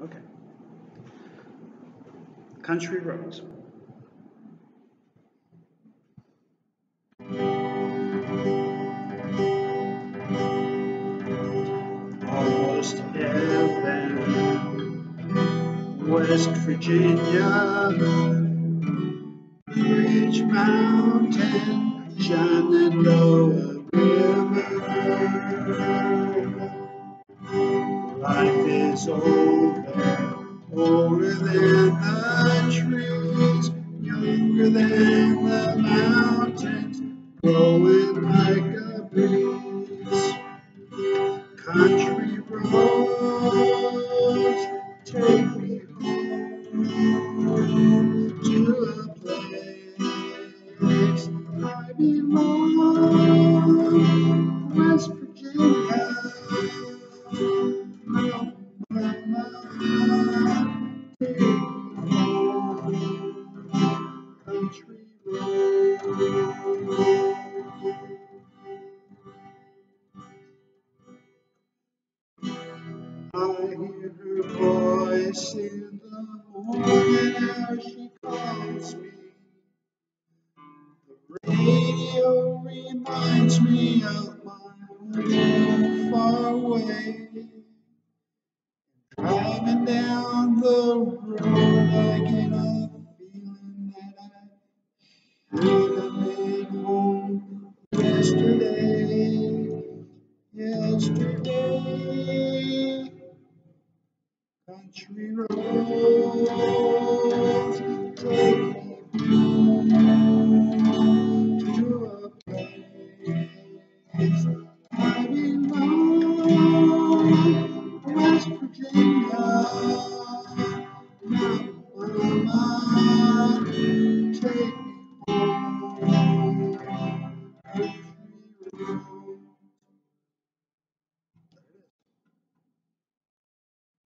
Okay. Country roads. Almost heaven, West Virginia, Bridge Mountain, Shenandoah Life is older, older than the trees, younger than the mountains, blowing like a breeze. Country roads take hear her voice in the morning as she calls me. The radio reminds me of my home far away. Driving down the road, I get a feeling that I should have made home yesterday. Yesterday. Country roads take me to a place I belong, West Virginia. Mama, take